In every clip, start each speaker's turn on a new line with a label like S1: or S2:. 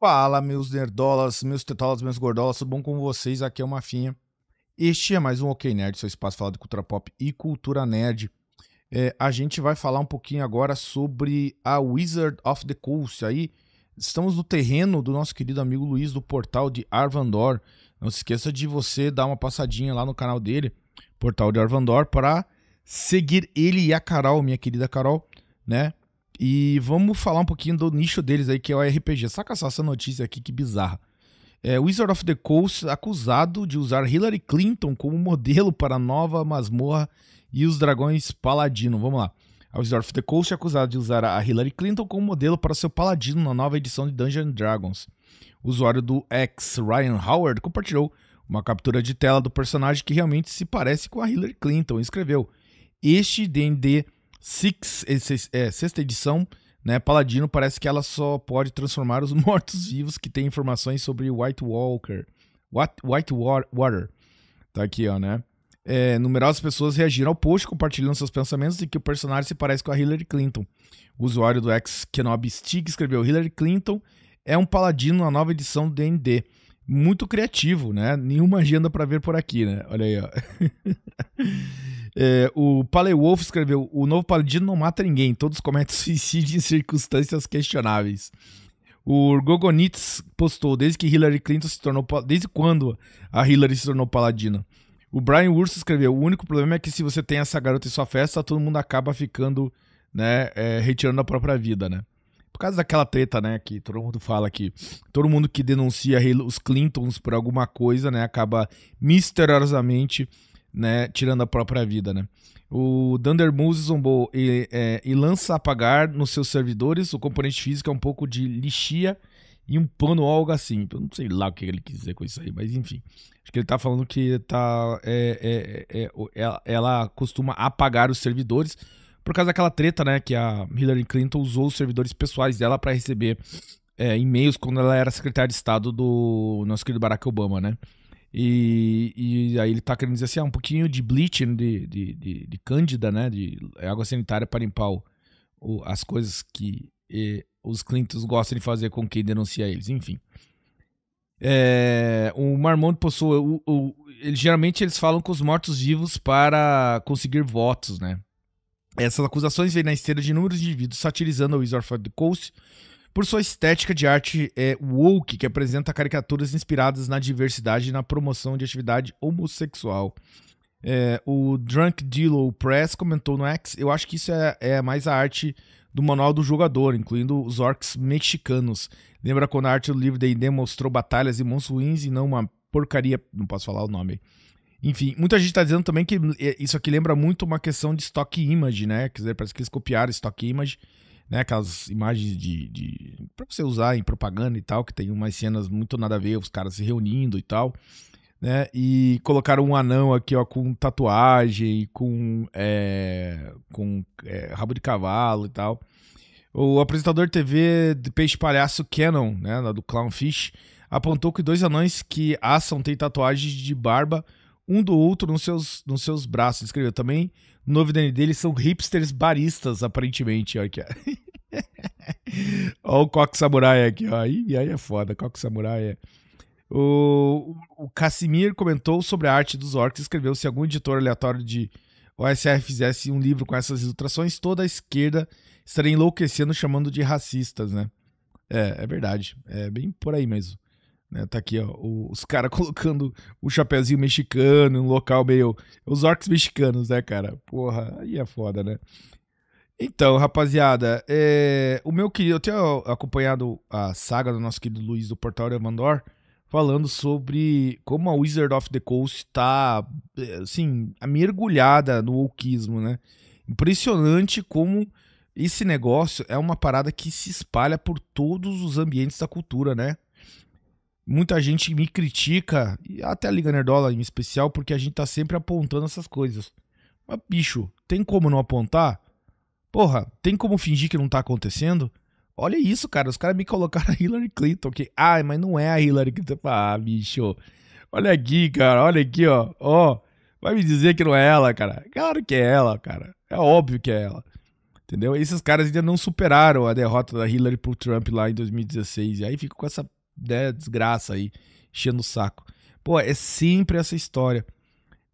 S1: Fala, meus nerdolas, meus tetolas, meus gordolas, tudo bom com vocês? Aqui é o Mafinha. Este é mais um OK Nerd, seu espaço falado de cultura pop e cultura nerd. É, a gente vai falar um pouquinho agora sobre a Wizard of the Coast. Aí estamos no terreno do nosso querido amigo Luiz do portal de Arvandor. Não se esqueça de você dar uma passadinha lá no canal dele, portal de Arvandor, para seguir ele e a Carol, minha querida Carol, né? E vamos falar um pouquinho do nicho deles aí, que é o RPG. Saca só essa notícia aqui, que bizarra. É, Wizard of the Coast acusado de usar Hillary Clinton como modelo para a nova masmorra e os dragões paladino. Vamos lá. A Wizard of the Coast é acusado de usar a Hillary Clinton como modelo para seu paladino na nova edição de Dungeons Dragons. O usuário do X, Ryan Howard, compartilhou uma captura de tela do personagem que realmente se parece com a Hillary Clinton e escreveu: Este D&D Six, é, sexta edição, né? Paladino parece que ela só pode transformar os mortos-vivos que têm informações sobre White Walker. What, White Water. Tá aqui, ó, né? É, numerosas pessoas reagiram ao post compartilhando seus pensamentos de que o personagem se parece com a Hillary Clinton. O usuário do ex Kenobi Stick escreveu: Hillary Clinton é um paladino na nova edição do D&D. Muito criativo, né? Nenhuma agenda para ver por aqui, né? Olha aí, ó. É, o Palewolf escreveu: O novo paladino não mata ninguém, todos cometem suicídio em circunstâncias questionáveis. O Gogonitz postou: Desde que Hillary Clinton se tornou. Desde quando a Hillary se tornou paladina? O Brian Urso escreveu: O único problema é que se você tem essa garota em sua festa, todo mundo acaba ficando, né, é, retirando a própria vida, né? Por causa daquela treta, né, que todo mundo fala que todo mundo que denuncia os Clintons por alguma coisa, né, acaba misteriosamente né, tirando a própria vida, né? O Thunder Moose zombou e, é, e, lança apagar nos seus servidores o componente físico é um pouco de lixia e um pano ou algo assim. Eu não sei lá o que ele quis dizer com isso aí, mas enfim. Acho que ele tá falando que tá, é, é, é ela, ela, costuma apagar os servidores por causa daquela treta, né? Que a Hillary Clinton usou os servidores pessoais dela para receber é, e-mails quando ela era secretária de Estado do nosso querido Barack Obama, né? E, e aí ele tá querendo dizer assim, ah, um pouquinho de bleaching, de, de, de, de cândida, né? De água sanitária para limpar o, o, as coisas que e, os clientes gostam de fazer com quem denuncia eles, enfim. É, o Marmont possui. O, o, ele, geralmente eles falam com os mortos-vivos para conseguir votos, né? Essas acusações vêm na esteira de inúmeros indivíduos satirizando a Wizard of the Coast por sua estética de arte é, woke, que apresenta caricaturas inspiradas na diversidade e na promoção de atividade homossexual. É, o Drunk Dillo Press comentou no X: Eu acho que isso é, é, mais a arte do manual do jogador, incluindo os orcs mexicanos. Lembra quando a arte do livro D&D mostrou batalhas e monstros ruins e não uma porcaria... Não posso falar o nome Enfim, muita gente está dizendo também que é, isso aqui lembra muito uma questão de stock image, né? Quer dizer, parece que eles copiaram stock image né? Aquelas imagens de, de para você usar em propaganda e tal, que tem umas cenas muito nada a ver, os caras se reunindo e tal, né? E colocaram um anão aqui, ó, com tatuagem, com é, com é, rabo de cavalo e tal. O apresentador TV de peixe palhaço Canon, né, do Clownfish, apontou que dois anões que assam têm tatuagens de barba um do outro nos seus, nos seus braços. Escreveu também. O novidade deles são hipsters baristas, aparentemente. Olha aqui, o Coque Samurai aqui, ó. E aí é foda, Coque Samurai é. O, o Casimir comentou sobre a arte dos orcs escreveu: se algum editor aleatório de OSR fizesse um livro com essas ilustrações, toda a esquerda estaria enlouquecendo chamando de racistas, né? É, é verdade. É bem por aí mesmo. Né, tá aqui, ó, os caras colocando o chapéuzinho mexicano, um local meio. Os orcs mexicanos, né, cara? Porra, aí é foda, né? Então, rapaziada, é... o meu querido. Eu tenho acompanhado a saga do nosso querido Luiz do Portal Evandor falando sobre como a Wizard of the Coast tá, assim, mergulhada no wokeismo, né? Impressionante como esse negócio é uma parada que se espalha por todos os ambientes da cultura, né? Muita gente me critica, e até a Liga Nerdola em especial, porque a gente tá sempre apontando essas coisas. Mas, bicho, tem como não apontar? Porra, tem como fingir que não tá acontecendo? Olha isso, cara. Os caras me colocaram a Hillary Clinton. Que, ah, mas não é a Hillary Clinton. Ah, bicho. Olha aqui, cara. Olha aqui, ó. Ó. Vai me dizer que não é ela, cara. Claro que é ela, cara. É óbvio que é ela. Entendeu? Esses caras ainda não superaram a derrota da Hillary pro Trump lá em 2016. E aí fica com essa né, desgraça aí, enchendo o saco. Pô, é sempre essa história.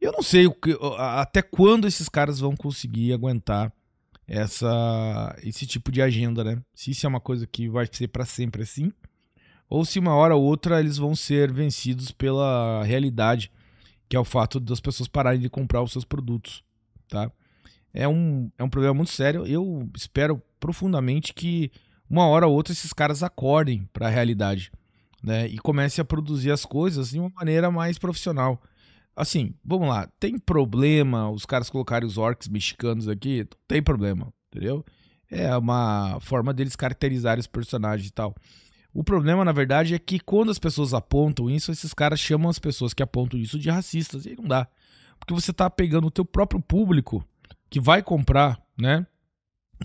S1: Eu não sei o que, até quando esses caras vão conseguir aguentar essa esse tipo de agenda, né? Se isso é uma coisa que vai ser para sempre assim, ou se uma hora ou outra eles vão ser vencidos pela realidade, que é o fato das pessoas pararem de comprar os seus produtos, tá? É um, é um problema muito sério. Eu espero profundamente que uma hora ou outra esses caras acordem para a realidade, né? E comecem a produzir as coisas de uma maneira mais profissional assim, vamos lá, tem problema os caras colocarem os orcs mexicanos aqui? Tem problema, entendeu? É uma forma deles caracterizarem os personagens e tal. O problema, na verdade, é que quando as pessoas apontam isso, esses caras chamam as pessoas que apontam isso de racistas. E aí não dá. Porque você tá pegando o teu próprio público que vai comprar, né?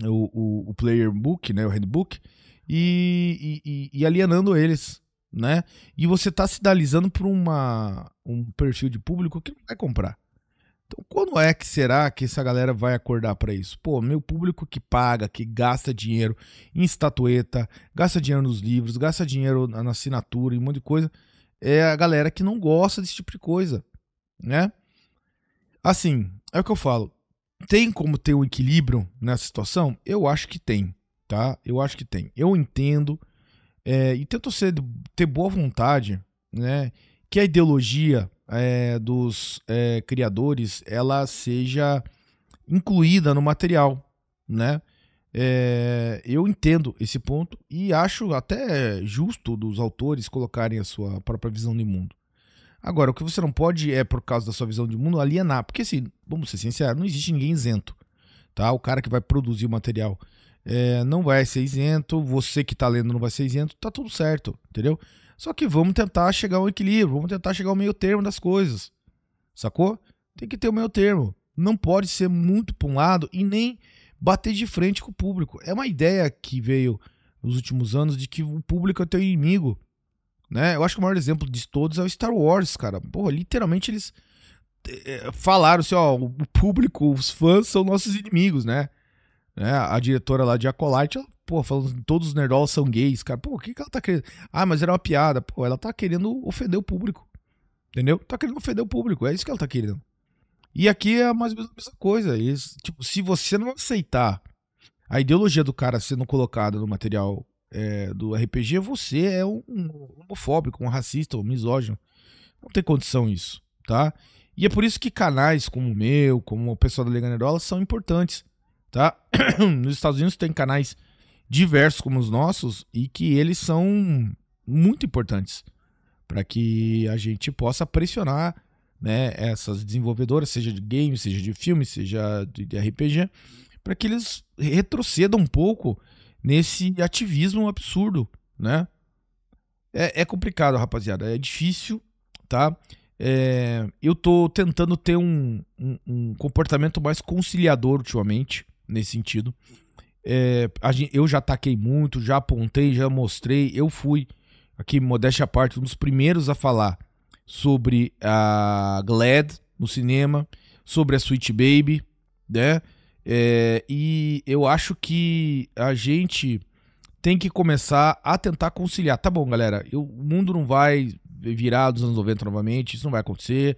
S1: O, o, o player book, né? O handbook, e, e, e alienando eles né? E você está sinalizando para uma um perfil de público que não vai comprar. Então, quando é que será que essa galera vai acordar para isso? Pô, meu público que paga, que gasta dinheiro em estatueta, gasta dinheiro nos livros, gasta dinheiro na assinatura e um monte de coisa, é a galera que não gosta desse tipo de coisa, né? Assim, é o que eu falo. Tem como ter um equilíbrio nessa situação? Eu acho que tem, tá? Eu acho que tem. Eu entendo é, e tento ser, ter boa vontade, né? Que a ideologia é, dos é, criadores ela seja incluída no material, né? É, eu entendo esse ponto e acho até justo dos autores colocarem a sua própria visão de mundo. Agora, o que você não pode é, por causa da sua visão de mundo, alienar. Porque, assim, vamos ser sinceros, não existe ninguém isento. Tá? O cara que vai produzir o material é, não vai ser isento, você que está lendo não vai ser isento, tá tudo certo, entendeu? Só que vamos tentar chegar ao equilíbrio, vamos tentar chegar ao meio termo das coisas, sacou? Tem que ter o meio termo. Não pode ser muito para um lado e nem bater de frente com o público. É uma ideia que veio nos últimos anos de que o público é teu inimigo. Né? Eu acho que o maior exemplo de todos é o Star Wars, cara. Porra, literalmente eles é, falaram assim, ó, o público, os fãs são nossos inimigos, né? Né? A diretora lá de Acolyte, ela, pô, falando que todos os nerdolas são gays, cara. Pô, o que, que ela tá querendo? Ah, mas era uma piada. Pô, ela tá querendo ofender o público. Entendeu? Tá querendo ofender o público. É isso que ela tá querendo. E aqui é mais ou menos a mesma coisa. Eles, tipo, se você não aceitar a ideologia do cara sendo colocada no material é, do RPG, você é um, um homofóbico, um racista, um misógino. Não tem condição isso, tá? E é por isso que canais como o meu, como o pessoal da Liga Nerdola, são importantes tá? Nos Estados Unidos tem canais diversos como os nossos e que eles são muito importantes para que a gente possa pressionar né, essas desenvolvedoras, seja de games, seja de filmes, seja de RPG, para que eles retrocedam um pouco nesse ativismo absurdo, né? É, é complicado, rapaziada, é difícil, tá? É, eu tô tentando ter um, um, um comportamento mais conciliador ultimamente, nesse sentido. É, gente, eu já taquei muito, já apontei, já mostrei. Eu fui, aqui, modéstia à parte, um dos primeiros a falar sobre a Glad no cinema, sobre a Sweet Baby, né? É, e eu acho que a gente tem que começar a tentar conciliar. Tá bom, galera, eu, o mundo não vai virar dos anos 90 novamente, isso não vai acontecer,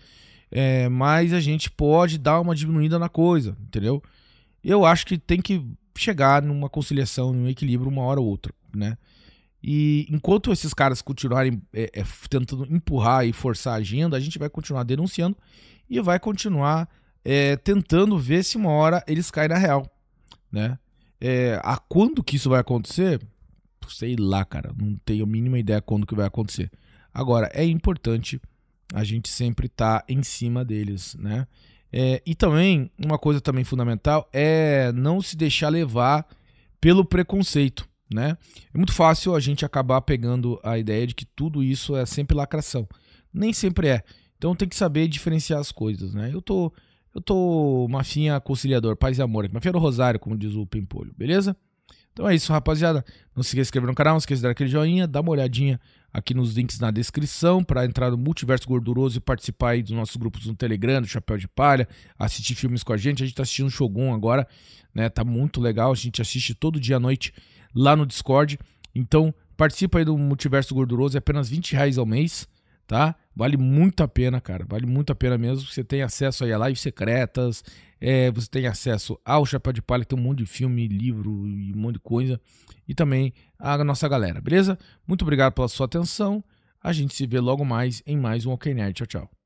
S1: é, mas a gente pode dar uma diminuída na coisa, entendeu? Eu acho que tem que chegar numa conciliação, num equilíbrio uma hora ou outra, né? E enquanto esses caras continuarem é, é, tentando empurrar e forçar a agenda, a gente vai continuar denunciando e vai continuar é, tentando ver se uma hora eles caem na real, né? É, a quando que isso vai acontecer? Sei lá, cara, não tenho a mínima ideia quando que vai acontecer. Agora, é importante a gente sempre estar tá em cima deles, né? É, e também, uma coisa também fundamental é não se deixar levar pelo preconceito, né? É muito fácil a gente acabar pegando a ideia de que tudo isso é sempre lacração. Nem sempre é. Então tem que saber diferenciar as coisas, né? Eu tô, eu tô mafinha conciliador, paz e amor. Mafinha do Rosário, como diz o Pimpolho, beleza? Então é isso, rapaziada. Não se esqueça de inscrever no canal, não se esqueça de dar aquele joinha, dá uma olhadinha aqui nos links na descrição para entrar no Multiverso Gorduroso e participar aí dos nossos grupos no Telegram, do Chapéu de Palha, assistir filmes com a gente. A gente tá assistindo Shogun agora, né? Tá muito legal. A gente assiste todo dia à noite lá no Discord. Então, participa aí do Multiverso Gorduroso, é apenas 20 reais ao mês, tá? Vale muito a pena, cara. Vale muito a pena mesmo. Você tem acesso aí a lives secretas, é, você tem acesso ao Chapéu de Palha, que tem um monte de filme, livro e um monte de coisa. E também a nossa galera, beleza? Muito obrigado pela sua atenção. A gente se vê logo mais em mais um OK Nerd. Tchau, tchau.